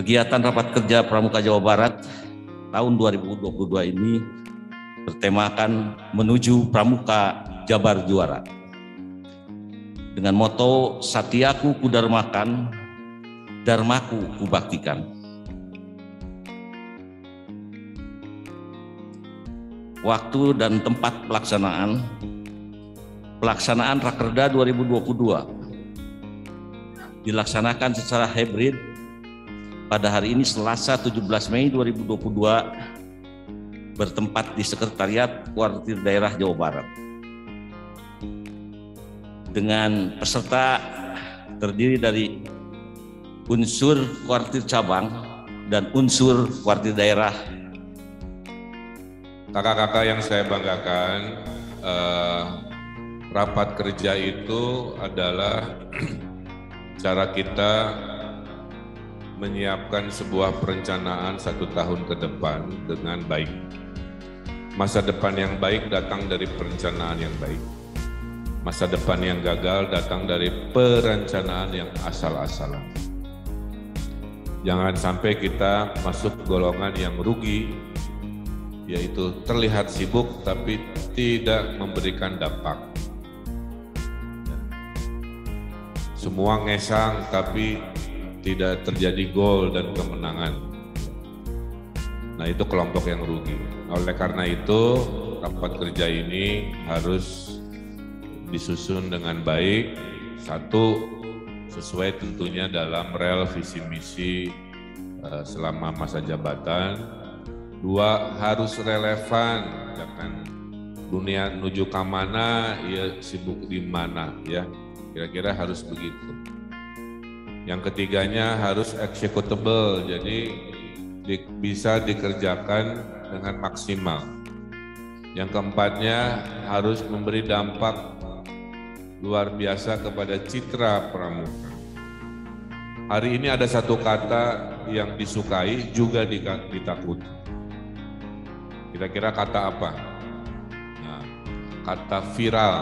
Kegiatan rapat kerja Pramuka Jawa Barat tahun 2022 ini bertemakan menuju Pramuka Jabar Juara. Dengan moto Satiaku Kudarmakan, Dharmaku Kubaktikan. Waktu dan tempat pelaksanaan pelaksanaan Rakerda 2022 dilaksanakan secara hybrid pada hari ini Selasa 17 Mei 2022 bertempat di Sekretariat Kuartir Daerah Jawa Barat. Dengan peserta terdiri dari unsur kuartir cabang dan unsur kuartir daerah. Kakak-kakak yang saya banggakan, eh, rapat kerja itu adalah cara kita menyiapkan sebuah perencanaan satu tahun ke depan dengan baik. Masa depan yang baik datang dari perencanaan yang baik. Masa depan yang gagal datang dari perencanaan yang asal-asalan. Jangan sampai kita masuk golongan yang rugi, yaitu terlihat sibuk tapi tidak memberikan dampak. Semua ngesang tapi tidak terjadi gol dan kemenangan. Nah itu kelompok yang rugi. Oleh karena itu rapat kerja ini harus disusun dengan baik. Satu, sesuai tentunya dalam rel visi misi uh, selama masa jabatan. Dua harus relevan, jangan dunia menuju ke mana, ya sibuk di mana, ya kira-kira harus begitu. Yang ketiganya harus executable, jadi di, bisa dikerjakan dengan maksimal. Yang keempatnya harus memberi dampak luar biasa kepada citra pramuka. Hari ini ada satu kata yang disukai juga ditakuti. Kira-kira kata apa? Nah, kata viral.